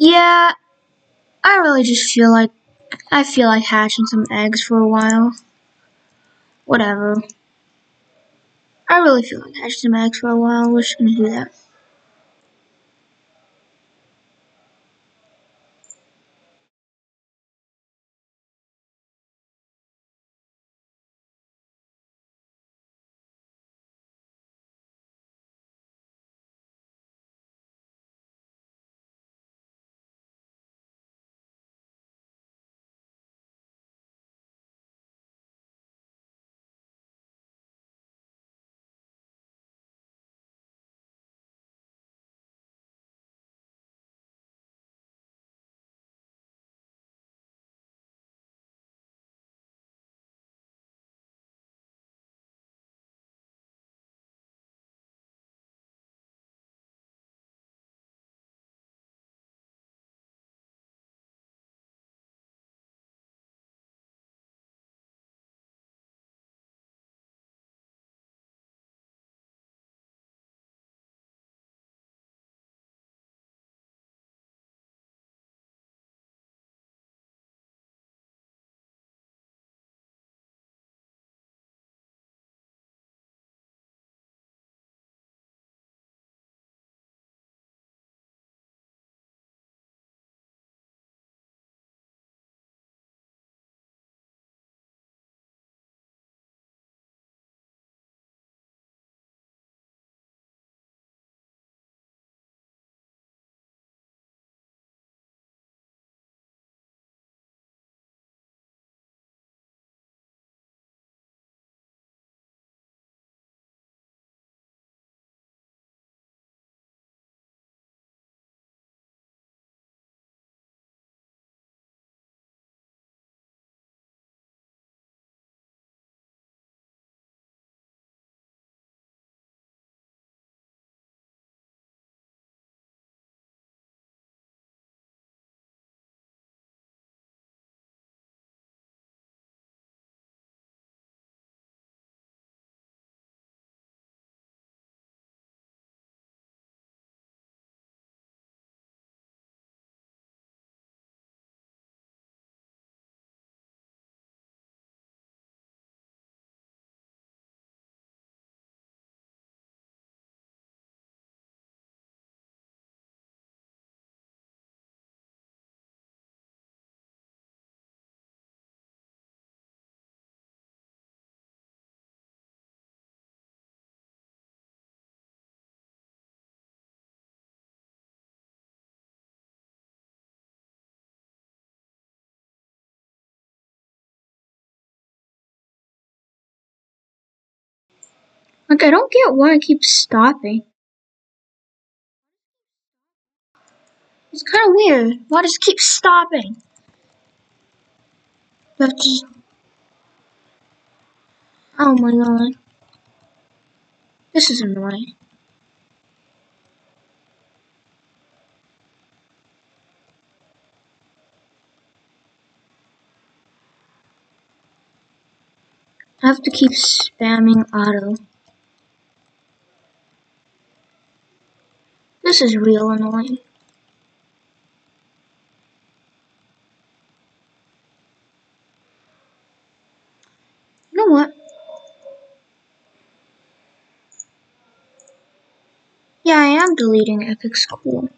Yeah, I really just feel like I feel like hatching some eggs for a while. Whatever. I really feel like hatching some eggs for a while. We're just gonna do that. Like, I don't get why it keeps stopping. It's kind of weird. Why does it keep stopping? Have to... Oh my god. This is annoying. I have to keep spamming auto. This is real annoying. You know what? Yeah, I am deleting Epic School.